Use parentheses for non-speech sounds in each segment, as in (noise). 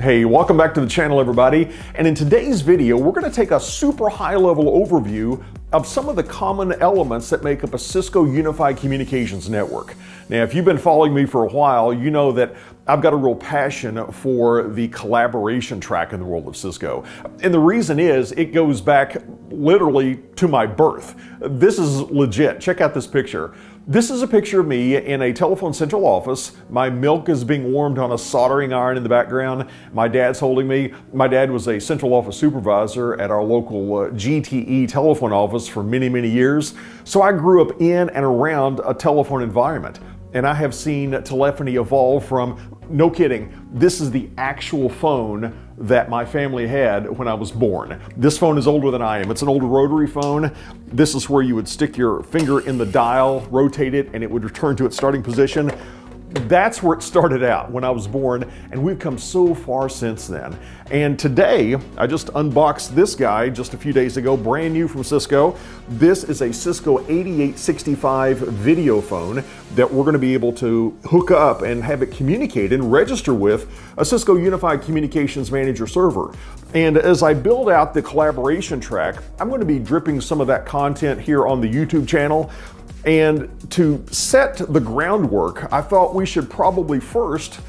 Hey, welcome back to the channel everybody. And in today's video, we're gonna take a super high level overview of some of the common elements that make up a Cisco Unified Communications Network. Now, if you've been following me for a while, you know that I've got a real passion for the collaboration track in the world of Cisco. And the reason is it goes back literally to my birth. This is legit. Check out this picture. This is a picture of me in a telephone central office. My milk is being warmed on a soldering iron in the background. My dad's holding me. My dad was a central office supervisor at our local uh, GTE telephone office for many, many years. So I grew up in and around a telephone environment. And I have seen telephony evolve from, no kidding, this is the actual phone that my family had when I was born. This phone is older than I am. It's an old rotary phone. This is where you would stick your finger in the dial, rotate it, and it would return to its starting position that's where it started out when I was born, and we've come so far since then. And today, I just unboxed this guy just a few days ago, brand new from Cisco. This is a Cisco 8865 video phone that we're going to be able to hook up and have it communicate and register with a Cisco Unified Communications Manager server. And as I build out the collaboration track, I'm going to be dripping some of that content here on the YouTube channel. And to set the groundwork, I thought we should probably first,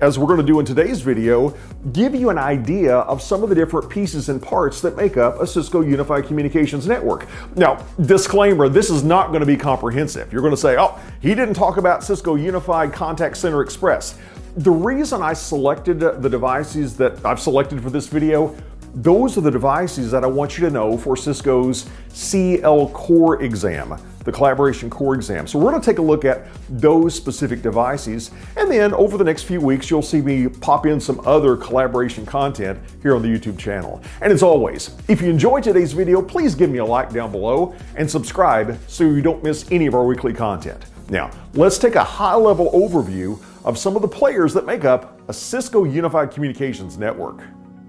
as we're going to do in today's video, give you an idea of some of the different pieces and parts that make up a Cisco Unified Communications Network. Now, disclaimer, this is not going to be comprehensive. You're going to say, oh, he didn't talk about Cisco Unified Contact Center Express. The reason I selected the devices that I've selected for this video those are the devices that I want you to know for Cisco's CL Core exam the collaboration core exam. So we're going to take a look at those specific devices. And then over the next few weeks, you'll see me pop in some other collaboration content here on the YouTube channel. And as always, if you enjoyed today's video, please give me a like down below and subscribe so you don't miss any of our weekly content. Now, let's take a high level overview of some of the players that make up a Cisco Unified Communications Network.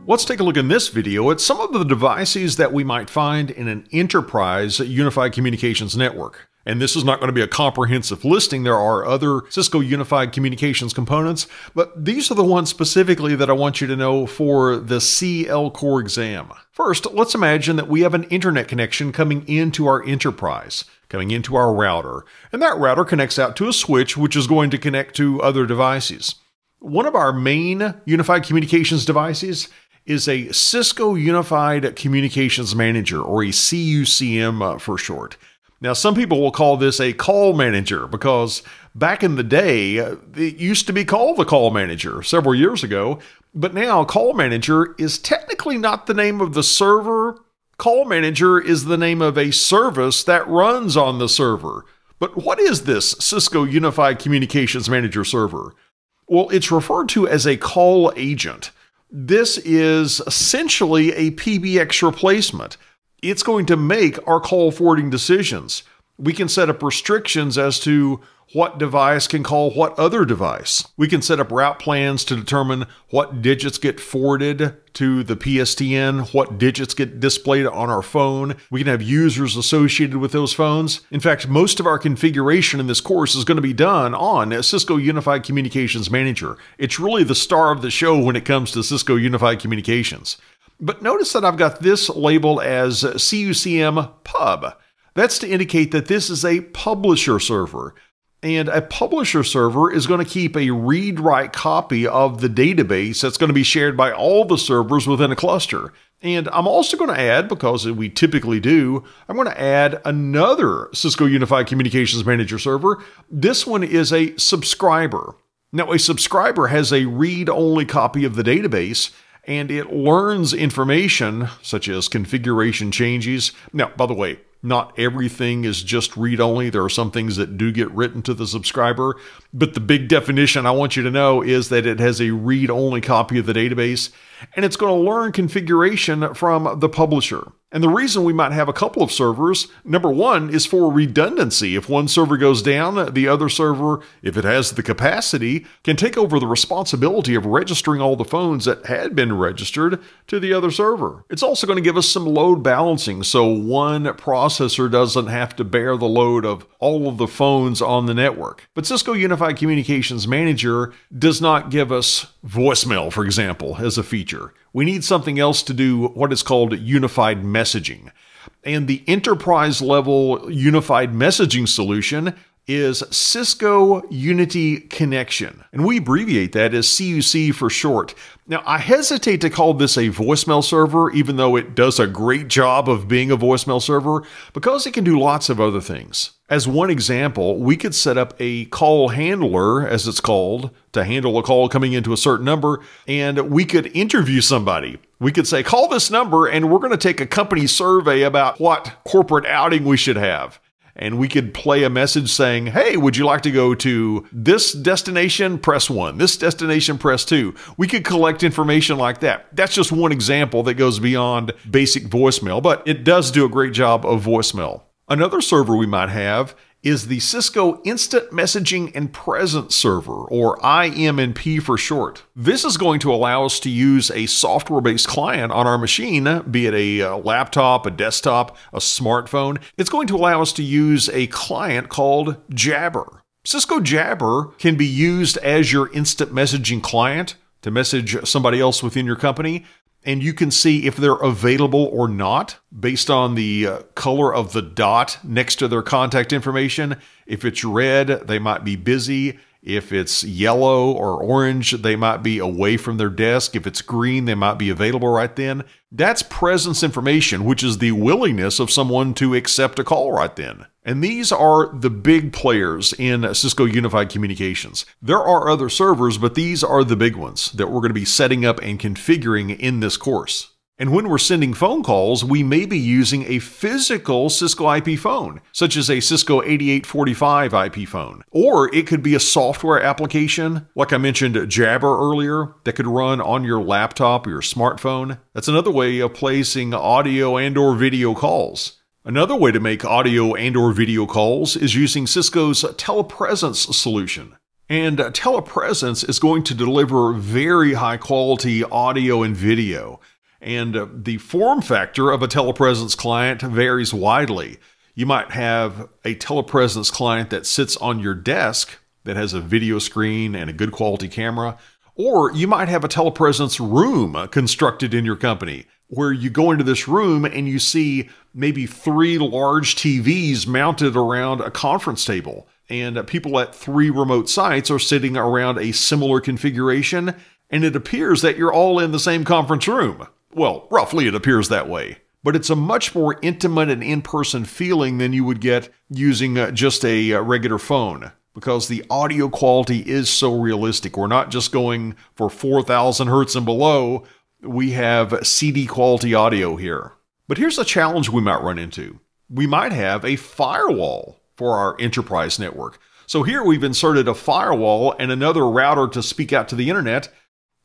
Let's take a look in this video at some of the devices that we might find in an enterprise unified communications network. And this is not going to be a comprehensive listing. There are other Cisco Unified Communications components, but these are the ones specifically that I want you to know for the CL Core exam. First, let's imagine that we have an internet connection coming into our enterprise, coming into our router, and that router connects out to a switch which is going to connect to other devices. One of our main unified communications devices is a Cisco Unified Communications Manager, or a CUCM uh, for short. Now, some people will call this a call manager because back in the day, uh, it used to be called the call manager several years ago, but now call manager is technically not the name of the server. Call manager is the name of a service that runs on the server. But what is this Cisco Unified Communications Manager server? Well, it's referred to as a call agent. This is essentially a PBX replacement. It's going to make our call forwarding decisions. We can set up restrictions as to what device can call what other device. We can set up route plans to determine what digits get forwarded to the PSTN, what digits get displayed on our phone. We can have users associated with those phones. In fact, most of our configuration in this course is going to be done on Cisco Unified Communications Manager. It's really the star of the show when it comes to Cisco Unified Communications. But notice that I've got this labeled as CUCM Pub. That's to indicate that this is a publisher server. And a publisher server is going to keep a read write copy of the database that's going to be shared by all the servers within a cluster. And I'm also going to add, because we typically do, I'm going to add another Cisco Unified Communications Manager server. This one is a subscriber. Now, a subscriber has a read only copy of the database and it learns information such as configuration changes. Now, by the way, not everything is just read only. There are some things that do get written to the subscriber. But the big definition I want you to know is that it has a read only copy of the database and it's going to learn configuration from the publisher. And the reason we might have a couple of servers, number one, is for redundancy. If one server goes down, the other server, if it has the capacity, can take over the responsibility of registering all the phones that had been registered to the other server. It's also going to give us some load balancing so one processor doesn't have to bear the load of all of the phones on the network. But Cisco Unified Communications Manager does not give us voicemail, for example, as a feature. We need something else to do what is called unified messaging. And the enterprise level unified messaging solution is Cisco Unity Connection. And we abbreviate that as CUC for short. Now, I hesitate to call this a voicemail server, even though it does a great job of being a voicemail server, because it can do lots of other things. As one example, we could set up a call handler, as it's called, to handle a call coming into a certain number, and we could interview somebody. We could say, call this number, and we're going to take a company survey about what corporate outing we should have and we could play a message saying, Hey, would you like to go to this destination? Press one. This destination, press two. We could collect information like that. That's just one example that goes beyond basic voicemail, but it does do a great job of voicemail. Another server we might have is the Cisco Instant Messaging and Presence Server, or IM&P for short. This is going to allow us to use a software based client on our machine, be it a uh, laptop, a desktop, a smartphone. It's going to allow us to use a client called Jabber. Cisco Jabber can be used as your instant messaging client to message somebody else within your company and you can see if they're available or not based on the uh, color of the dot next to their contact information. If it's red, they might be busy. If it's yellow or orange, they might be away from their desk. If it's green, they might be available right then. That's presence information, which is the willingness of someone to accept a call right then. And these are the big players in Cisco Unified Communications. There are other servers, but these are the big ones that we're going to be setting up and configuring in this course. And when we're sending phone calls, we may be using a physical Cisco IP phone, such as a Cisco 8845 IP phone. Or it could be a software application, like I mentioned Jabber earlier, that could run on your laptop or your smartphone. That's another way of placing audio and or video calls. Another way to make audio and or video calls is using Cisco's telepresence solution. And telepresence is going to deliver very high quality audio and video. And uh, the form factor of a telepresence client varies widely. You might have a telepresence client that sits on your desk that has a video screen and a good quality camera, or you might have a telepresence room constructed in your company where you go into this room and you see maybe three large TVs mounted around a conference table. And people at three remote sites are sitting around a similar configuration, and it appears that you're all in the same conference room. Well, roughly it appears that way. But it's a much more intimate and in person feeling than you would get using uh, just a uh, regular phone because the audio quality is so realistic. We're not just going for 4,000 hertz and below, we have CD quality audio here. But here's a challenge we might run into we might have a firewall for our enterprise network. So here we've inserted a firewall and another router to speak out to the internet,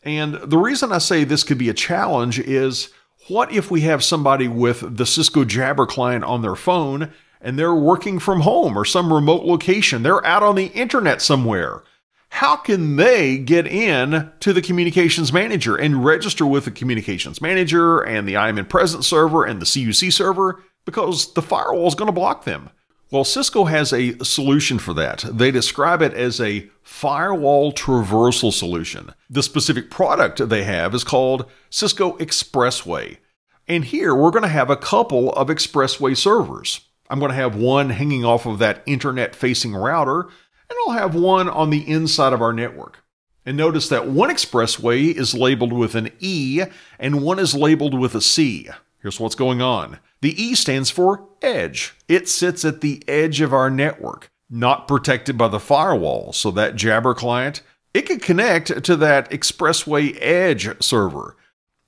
and the reason I say this could be a challenge is what if we have somebody with the Cisco Jabber client on their phone and they're working from home or some remote location? They're out on the internet somewhere. How can they get in to the communications manager and register with the communications manager and the IM and Presence server and the CUC server? Because the firewall is going to block them. Well, Cisco has a solution for that. They describe it as a firewall traversal solution. The specific product they have is called Cisco Expressway. And here we're going to have a couple of Expressway servers. I'm going to have one hanging off of that internet facing router, and I'll have one on the inside of our network. And notice that one expressway is labeled with an E and one is labeled with a C. Here's what's going on. The E stands for edge. It sits at the edge of our network, not protected by the firewall. So that Jabber client, it could connect to that Expressway Edge server.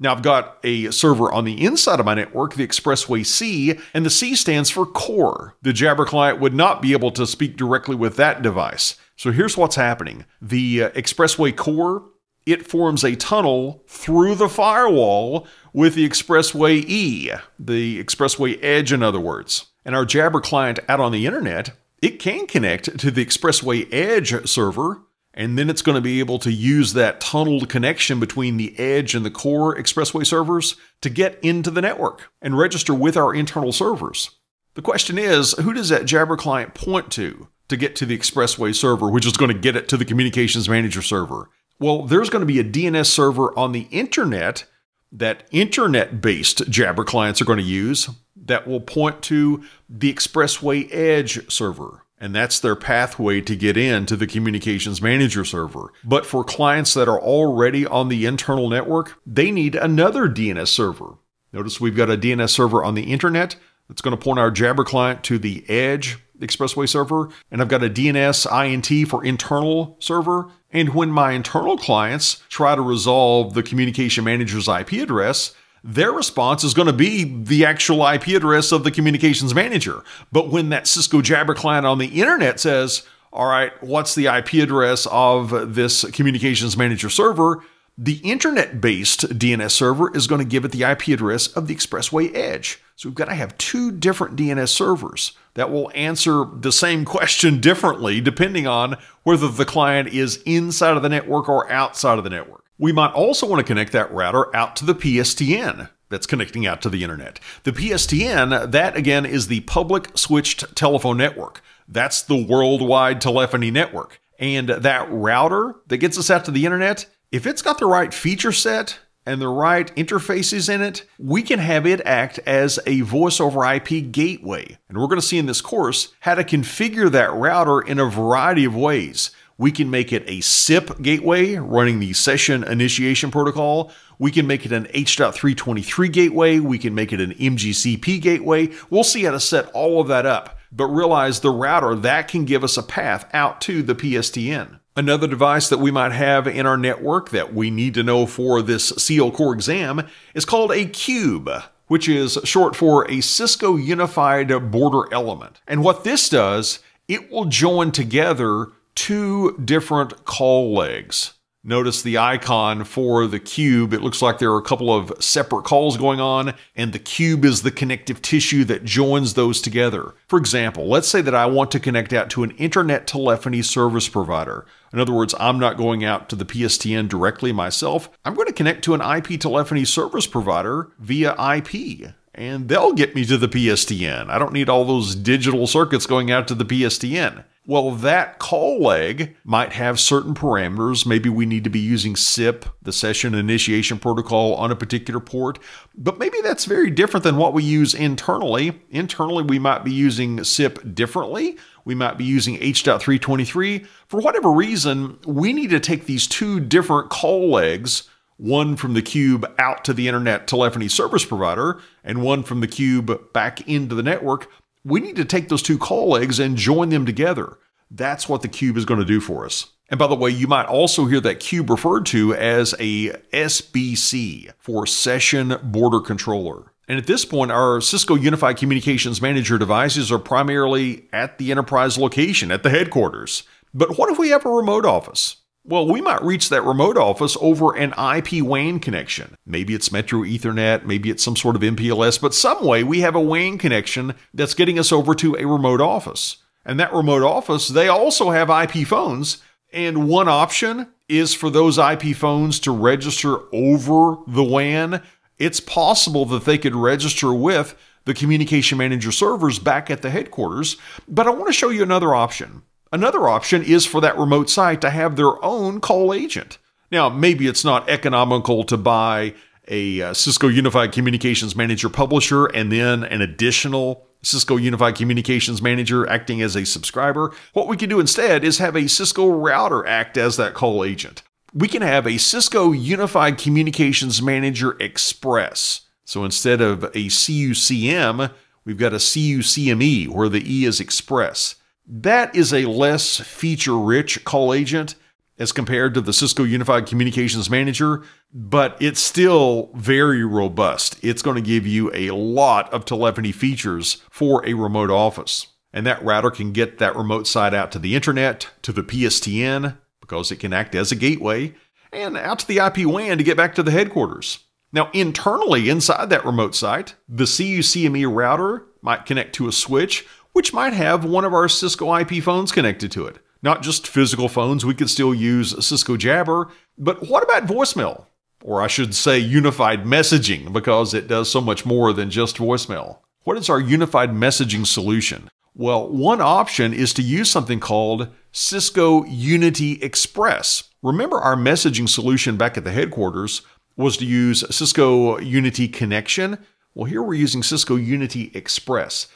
Now I've got a server on the inside of my network, the Expressway C, and the C stands for core. The Jabber client would not be able to speak directly with that device. So here's what's happening. The uh, Expressway core it forms a tunnel through the firewall with the Expressway E, the Expressway Edge, in other words. And our Jabber client out on the internet, it can connect to the Expressway Edge server, and then it's going to be able to use that tunneled connection between the Edge and the core Expressway servers to get into the network and register with our internal servers. The question is, who does that Jabber client point to to get to the Expressway server, which is going to get it to the Communications Manager server? Well, there's going to be a DNS server on the internet that internet based Jabber clients are going to use that will point to the Expressway Edge server. And that's their pathway to get into the Communications Manager server. But for clients that are already on the internal network, they need another DNS server. Notice we've got a DNS server on the internet that's going to point our Jabber client to the Edge Expressway server, and I've got a DNS INT for internal server. And when my internal clients try to resolve the communication manager's IP address, their response is going to be the actual IP address of the communications manager. But when that Cisco Jabber client on the internet says, all right, what's the IP address of this communications manager server? The internet based DNS server is going to give it the IP address of the Expressway Edge. So we've got to have two different DNS servers that will answer the same (laughs) question differently depending on whether the client is inside of the network or outside of the network. We might also want to connect that router out to the PSTN that's connecting out to the internet. The PSTN, that again is the public switched telephone network. That's the worldwide telephony network. And that router that gets us out to the internet, if it's got the right feature set and the right interfaces in it, we can have it act as a voice over IP gateway. And we're going to see in this course how to configure that router in a variety of ways. We can make it a SIP gateway running the session initiation protocol. We can make it an H.323 gateway. We can make it an MGCP gateway. We'll see how to set all of that up. But realize the router, that can give us a path out to the PSTN. Another device that we might have in our network that we need to know for this CL Core exam is called a cube, which is short for a Cisco Unified Border Element. And what this does, it will join together two different call legs. Notice the icon for the cube. It looks like there are a couple of separate calls going on, and the cube is the connective tissue that joins those together. For example, let's say that I want to connect out to an internet telephony service provider. In other words, I'm not going out to the PSTN directly myself. I'm going to connect to an IP telephony service provider via IP and they'll get me to the PSTN. I don't need all those digital circuits going out to the PSTN. Well, that call leg might have certain parameters. Maybe we need to be using SIP, the session initiation protocol, on a particular port, but maybe that's very different than what we use internally. Internally, we might be using SIP differently. We might be using H.323. For whatever reason, we need to take these two different call legs one from the cube out to the internet telephony service provider and one from the cube back into the network we need to take those two call legs and join them together. That's what the cube is going to do for us. And by the way, you might also hear that cube referred to as a SBC for Session Border Controller. And at this point, our Cisco Unified Communications Manager devices are primarily at the enterprise location, at the headquarters. But what if we have a remote office? Well, we might reach that remote office over an IP WAN connection. Maybe it's Metro Ethernet, maybe it's some sort of MPLS, but some way we have a WAN connection that's getting us over to a remote office. And that remote office, they also have IP phones. And one option is for those IP phones to register over the WAN. It's possible that they could register with the communication manager servers back at the headquarters. But I want to show you another option. Another option is for that remote site to have their own call agent. Now, maybe it's not economical to buy a uh, Cisco Unified Communications Manager publisher and then an additional Cisco Unified Communications Manager acting as a subscriber. What we can do instead is have a Cisco router act as that call agent. We can have a Cisco Unified Communications Manager Express. So instead of a CUCM, we've got a CUCME where the E is Express. That is a less feature rich call agent as compared to the Cisco Unified Communications Manager, but it's still very robust. It's going to give you a lot of telephony features for a remote office. And that router can get that remote site out to the internet, to the PSTN, because it can act as a gateway, and out to the IP WAN to get back to the headquarters. Now, internally inside that remote site, the CUCME router might connect to a switch which might have one of our Cisco IP phones connected to it. Not just physical phones, we could still use Cisco Jabber, but what about voicemail? Or I should say unified messaging, because it does so much more than just voicemail. What is our unified messaging solution? Well, one option is to use something called Cisco Unity Express, Remember our messaging solution back at the headquarters was to use Cisco Unity Connection. Well, here we're using Cisco Unity Express.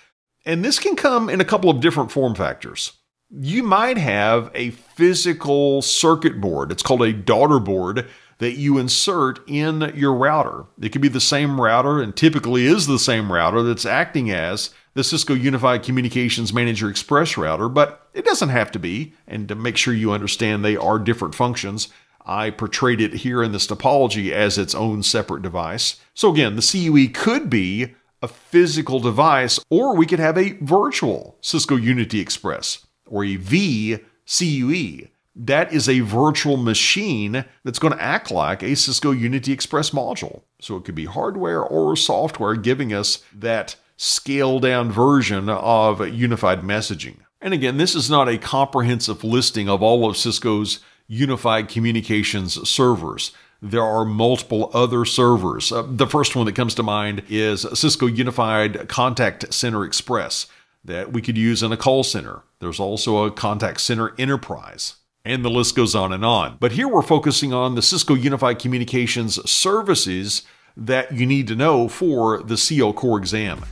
And this can come in a couple of different form factors. You might have a physical circuit board. It's called a daughter board that you insert in your router. It could be the same router and typically is the same router that's acting as the Cisco Unified Communications Manager Express router, but it doesn't have to be. And to make sure you understand they are different functions, I portrayed it here in this topology as its own separate device. So again, the CUE could be a physical device, or we could have a virtual Cisco Unity Express or a vCUE. That is a virtual machine that's going to act like a Cisco Unity Express module. So it could be hardware or software giving us that scaled down version of unified messaging. And again, this is not a comprehensive listing of all of Cisco's unified communications servers. There are multiple other servers. Uh, the first one that comes to mind is Cisco Unified Contact Center Express that we could use in a call center. There's also a contact center enterprise. And the list goes on and on. But here we're focusing on the Cisco Unified Communications services that you need to know for the CL Core exam.